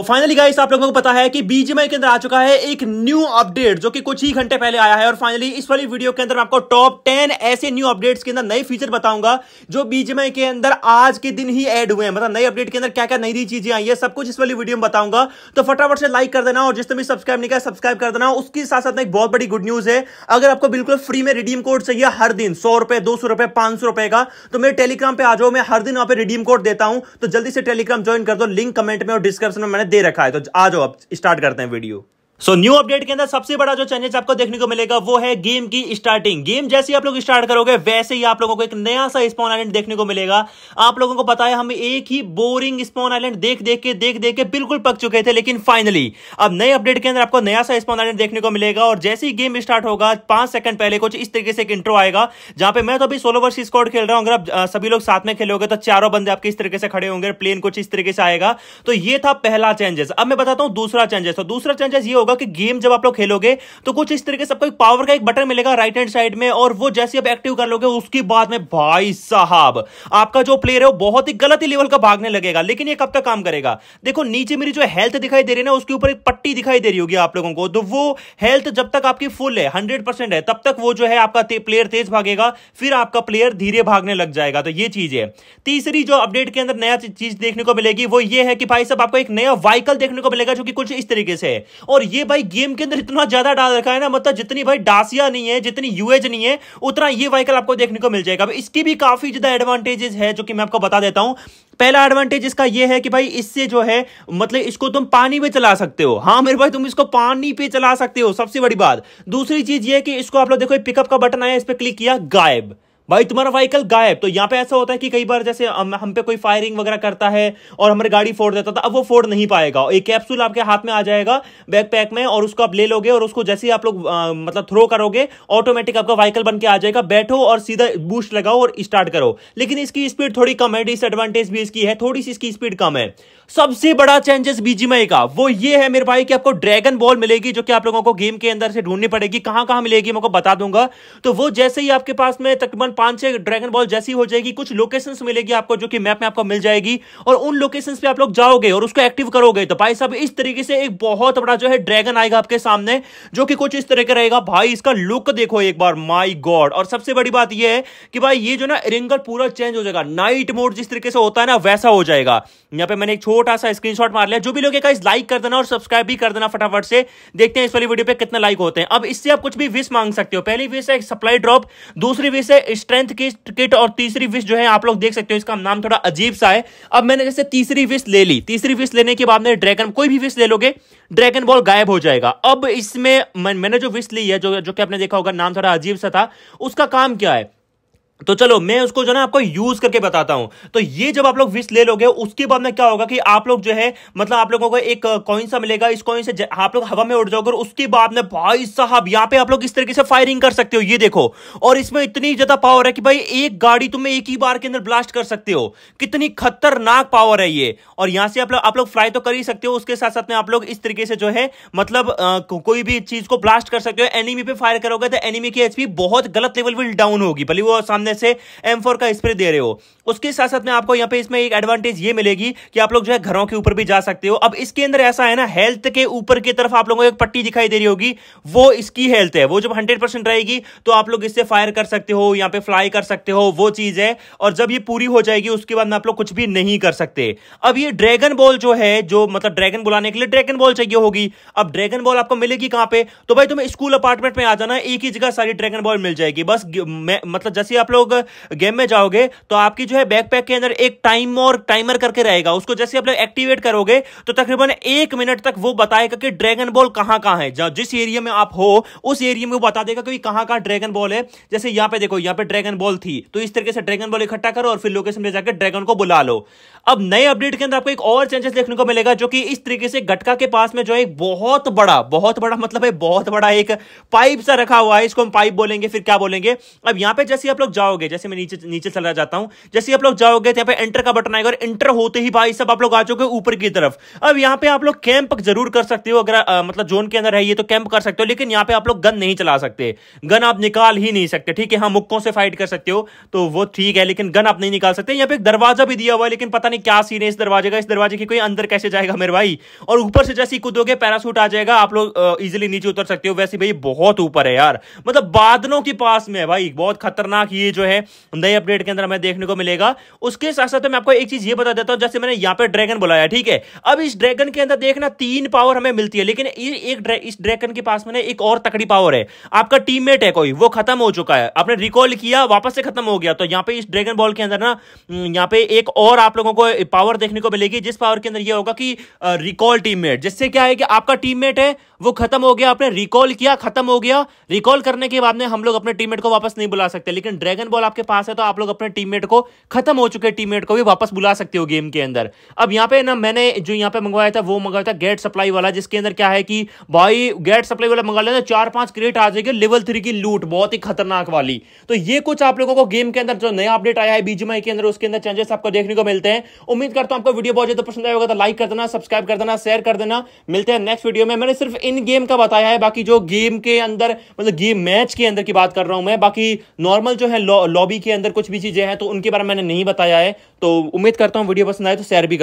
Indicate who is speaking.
Speaker 1: तो finally guys आप लोगों को पता है कि बीजीएमआई के अंदर आ चुका है एक न्यू अपडेट जो कि कुछ ही घंटे पहले आया है। और फाइनली इस वाली वीडियो के अंदर मैं आपको टॉप टेन ऐसे न्यू अपडेट्स के अंदर नए फीचर बताऊँगा, जो बीजीएमआई के अंदर आज के दिन ही ऐड हुए हैं। मतलब नए अपडेट के अंदर क्या क्या नई नई चीज़ें आई है, सब कुछ इस वाली वीडियो में बताऊँगा। तो फटाफट से लाइक कर देना और जिसने भी सब्सक्राइब नहीं किया सब्सक्राइब कर देना। उसके साथ साथ एक बहुत बड़ी गुड न्यूज़ है, अगर आपको बिल्कुल फ्री में रिडीम कोड चाहिए हर दिन, सौ रुपए, दो सौ रुपए, पाँच सौ रुपए का तो मेरे टेलीग्राम पे आ जाओ, मैं हर दिन वहाँ पे रिडीम कोड देता हूँ। तो जल्दी से टेलीग्राम ज्वाइन कर दो लिंक कमेंट में और डिस्क्रिप्शन में मैंने दे रखा है तो आ जाओ अब स्टार्ट करते हैं वीडियो सो न्यू अपडेट के अंदर सबसे बड़ा जो चेंजेस आपको देखने को मिलेगा वो है गेम की स्टार्टिंग गेम जैसे ही आप लोग स्टार्ट करोगे, वैसे ही आप लोगों को एक नया सा स्पॉन आइलैंड देखने को मिलेगा। आप लोगों को पता है, हम एक ही बोरिंग स्पॉन आइलैंड देख देख के, देख देख के बिल्कुल पक चुके थे, लेकिन फाइनली अब नए अपडेट के अंदर आपको नया सा स्पॉन आइलैंड देखने को मिलेगा और जैसे ही गेम स्टार्ट होगा, पाँच सेकंड पहले कुछ इस तरीके से एक इंट्रो आएगा, जहाँ पे मैं तो अभी सोलो वर्सी स्कॉड खेल रहा हूँ, अगर आप सभी लोग साथ में खेलोगे तो चारों बंदे आपके इस तरीके से खड़े होंगे प्लेन कुछ इस तरीके से आएगा। तो ये था पहला चेंजेस अब मैं बताता हूँ दूसरा चेंजेस तो दूसरा चेंजेस ये होगा कि गेम जब आप लोग खेलोगे तो कुछ इस तरीके से आपको पावर का एक बटन मिलेगा राइट हैंड साइड में, और वो जैसे आप एक्टिव कर लोगे, उसके बाद में भाई साहब, आपका जो प्लेयर है वो बहुत ही गलत ही लेवल का भागने लगेगा, लेकिन ये कब तक काम करेगा? देखो, नीचे मेरी जो हेल्थ दिखाई दे रही है ना, उसके ऊपर एक पट्टी दिखाई दे रही होगी आप लोगों को तो वो हेल्थ जब तक आपकी फुल है हंड्रेड परसेंट है, तब तक वो जो है आपका प्लेयर तेज भागेगा, फिर आपका प्लेयर धीरे भागने लग जाएगा तो ये चीज़ है। तीसरी जो अपडेट के अंदर नया चीज़ देखने को मिलेगी, वो ये है कि भाई साहब, आपको एक नया व्हीकल देखने को मिलेगा, जो कि कुछ इस तरीके से है, और ये भाई गेम के अंदर इतना ज़्यादा डाल रखा है ना मतलब जितनी भाई डासिया नहीं है, जितनी यूएज नहीं है, उतना ये व्हीकल आपको देखने को मिल जाएगा। इसकी भी काफ़ी ज़्यादा एडवांटेजेस है, जो कि मैं आपको बता देता हूँ। पहला एडवांटेज इसका ये है कि भाई इससे जो है मतलब इसको तुम पानी पे चला सकते हो। हाँ मेरे भाई, तुम इसको पानी पे चला सकते हो, सबसे बड़ी बात। दूसरी चीज़ ये कि इसको आप लोग देखो पिकअप का बटन आया, इस पर क्लिक किया, गायब। भाई, तुम्हारा व्हीकल गायब। तो यहाँ पे ऐसा होता है कि कई बार जैसे हम हम पे कोई फायरिंग वगैरह करता है और हमारी गाड़ी फोड़ देता था, अब वो फोड़ नहीं पाएगा। एक कैप्सूल आपके हाथ में आ जाएगा बैक पैक में और उसको आप ले लोगे और उसको जैसे ही आप लोग मतलब थ्रो करोगे ऑटोमेटिक आपका व्हीकल बन के आ जाएगा। बैठो और सीधा बूस्ट लगाओ और स्टार्ट करो। लेकिन इसकी स्पीड थोड़ी कम है डिसएडवांटेज भी इसकी है, थोड़ी सी इसकी स्पीड कम है। सबसे बड़ा चेंजेस बीजीमई का, वो ये है मेरे भाई कि आपको ड्रैगन बॉल मिलेगी, जो कि आप लोगों को गेम के अंदर से ढूंढनी पड़ेगी कहाँ कहाँ मिलेगी, मैं बता दूँगा। तो वो जैसे ही आपके पास में तकरीबन पाँच छह ड्रैगन बॉल जैसी हो जाएगी, कुछ लोकेशन मिलेगी आपको जो कि मैप में आपको मिल जाएगी और उन लोकेशन पे आप लोग जाओगे और उसको एक्टिव करोगे तो भाई साहब इस तरीके से एक बहुत बड़ा जो है ड्रैगन आएगा आपके सामने, जो कि कुछ इस तरह का रहेगा। भाई इसका लुक देखो एक बार माई गॉड और सबसे बड़ी बात यह है कि भाई ये जो ना रिंगल पूरा चेंज हो जाएगा नाइट मोड जिस तरीके से होता है ना, वैसा हो जाएगा। यहाँ पे मैंने एक छोटा सा स्क्रीनशॉट मार लिया, जो भी लोग लाइक कर देना और सब्सक्राइब भी कर देना फटाफट से। देखते हैं इस वाली वीडियो पे कितने लाइक होते हैं। अब इससे आप कुछ भी विश मांग सकते हो। पहली विश है सप्लाई ड्रॉप दूसरी विश है स्ट्रेंथ की किट और तीसरी विश जो है, आप लोग देख सकते हो, इसका नाम थोड़ा अजीब सा है। अब मैंने जैसे तीसरी विश ले ली। तीसरी विश लेने के बाद ड्रैगन कोई भी विश ले लोगे ड्रैगन बॉल गायब हो जाएगा। अब इसमें मैंने जो विश ली है, जो जो कि आपने देखा होगा, नाम थोड़ा अजीब सा था, उसका काम क्या है? तो चलो, मैं उसको जो ना आपको यूज़ करके बताता हूँ। तो ये जब आप लोग विश ले लोगे, उसके बाद में क्या होगा कि आप लोग जो है मतलब आप लोगों को एक कॉइन सा मिलेगा, इस कॉइन से आप लोग हवा में उड़ जाओगे उसके बाद में भाई साहब, यहाँ पे आप लोग इस तरीके से फायरिंग कर सकते हो, ये देखो। और इसमें इतनी ज़्यादा पावर है कि भाई, एक गाड़ी तुम्हें एक ही बार के अंदर ब्लास्ट कर सकते हो। कितनी खतरनाक पावर है ये। और यहाँ से आप लोग आप लोग फ्लाई तो कर ही सकते हो, उसके साथ साथ में आप लोग इस तरीके से जो है मतलब कोई भी चीज़ को ब्लास्ट कर सकते हो। एनिमी पे फायर करोगे तो एनिमी की एचपी बहुत गलत लेवल पर डाउन होगी, भले वो सामने सामने से M4 का स्प्रे दे रहे हो। उसके साथ साथ में आपको यहाँ पे इसमें एक एडवांटेज ये मिलेगी कि आप लोग जो है घरों के ऊपर भी जा सकते हो। अब इसके अंदर ऐसा है ना हेल्थ के ऊपर की तरफ़ आप लोगों को एक पट्टी दिखाई दे रही होगी, वो इसकी हेल्थ है। वो जब हंड्रेड परसेंट रहेगी तो आप लोग इससे फायर कर सकते हो, यहाँ पे फ्लाई कर सकते हो, वो चीज़ है। और जब ये पूरी हो जाएगी, उसके बाद में आप लोग कुछ भी नहीं कर सकते। अब ये ड्रैगन बॉल जो है, जो मतलब ड्रैगन बुलाने के लिए ड्रैगन बॉल चाहिए होगी। अब ड्रैगन बॉल आपको मिलेगी कहाँ पे? तो भाई तुम्हें स्कूल अपार्टमेंट में आ जाना, एक ही जगह सारी ड्रैगन बॉल मिल जाएगी। बस मतलब जैसे आप लोग गेम में जाओगे तो आपकी जो है बैकपैक के अंदर एक टाइम और टाइमर करके रहेगा। उसको जैसे आप लोग एक्टिवेट करोगे तो तकरीबन एक मिनट तक वो बताएगा कि ड्रैगन बॉल कहाँ कहाँ है। जिस एरिया में आप हो, उस एरिया में वो बता देगा कि कहाँ कहाँ ड्रैगन बॉल है। जैसे यहाँ पे देखो, यहाँ पे ड्रैगन बॉल थी तो इस तरीके से ड्रैगन बॉल इकट्ठा करो और फिर लोकेशन में जाकर ड्रैगन को बुला लो। अब नए अपडेट के अंदर आपको एक और चेंजेस देखने को मिलेगा, जो कि इस तरीके से गटका के पास में जो है बहुत बड़ा बहुत बड़ा मतलब है, बहुत बड़ा एक पाइप सा रखा हुआ है। इसको हम पाइप बोलेंगे, फिर क्या बोलेंगे? अब यहाँ पे जैसे आप लोग जाओगे, जैसे मैं नीचे नीचे चला जाता हूँ, जैसे आप लोग जाओगे तो यहाँ पे एंटर का बटन आएगा और एंटर होते ही भाई सब आप लोग आ चुके ऊपर की तरफ़। अब यहाँ पे आप लोग कैंप ज़रूर कर सकते हो, अगर मतलब जोन के अंदर है तो कैंप कर सकते हो, लेकिन यहाँ पे आप लोग गन नहीं चला सकते। गन आप निकाल ही नहीं सकते, ठीक है? हाँ मुक्कों से फाइट कर सकते हो तो वो ठीक है, लेकिन गन आप नहीं निकाल सकते। यहाँ पे एक दरवाज़ा भी दिया हुआ है, लेकिन पता नहीं क्या सीन है इस दरवाजे का, इस दरवाजे की कोई अंदर कैसे जाएगा मेरे भाई? और ऊपर से जैसे कूदोगे पैरासूट आ जाएगा, आप लोग इजिली नीचे उतर सकते हो। वैसे भाई, बहुत ऊपर है यार। मतलब बादलों के पास में भाई, बहुत खतरनाक ये जो है नए अपडेट के अंदर हमें देखने को मिलेगा। उसके साथ साथ मैं आपको एक चीज़ ये बता देता हूँ, जैसे मैंने यहाँ पे ड्रैगन बुलाया, ठीक है? अब इस ड्रैगन के अंदर देखना तीन पावर हमें मिलती है, लेकिन एक इस ड्रैगन के पास में एक और तकड़ी पावर है। आपका टीममेट है कोई, वो खत्म हो चुका है। आपने रिकॉल किया, वापस से खत्म हो गया तो यहाँ पे इस ड्रैगन बॉल के अंदर ना यहाँ पे एक और आप लोगों को पावर देखने को मिलेगी, जिस पावर के अंदर ये होगा कि रिकॉल टीममेट जिससे क्या है कि आपका टीममेट है, वो खत्म हो गया, आपने रिकॉल किया, खत्म हो गया। रिकॉल करने के बाद में हम लोग अपने टीममेट को वापस नहीं बुला सकते, लेकिन ड्रैगन बॉल आपके पास है तो आप लोग अपने टीममेट को, खत्म हो चुके टीममेट को भी वापस बुला सकते हो गेम के अंदर। अब यहाँ पे ना मैंने जो यहाँ पे मंगवाया था, वो मंगवाया था गेट सप्लाई वाला, जिसके अंदर क्या है कि, भाई गेट सप्लाई वाला मंगा लेना चार पाँच क्रेट आ जाएगी लेवल थ्री की लूट बहुत ही खतरनाक वाली। तो ये कुछ आप लोगों को गेम के अंदर जो नया अपडेट आया है बीजीमाई के अंदर, उसके अंदर चेंजेस आपको देखने को मिलते हैं। उम्मीद करता हूँ आपको वीडियो बहुत ज़्यादा पसंद आएगा तो लाइक कर देना सब्सक्राइब कर देना शेयर कर देना। मिलते हैं नेक्स्ट वीडियो में। मैंने सिर्फ़ इन गेम का बताया है, बाकी जो गेम के अंदर मतलब गेम मैच के अंदर की बात कर रहा हूँ मैं, बाकी नॉर्मल जो है लॉबी के अंदर कुछ भी चीज़ें हैं तो उनके बारे में मैंने नहीं बताया है तो उम्मीद करता हूँ वीडियो पसंद आए तो शेयर भी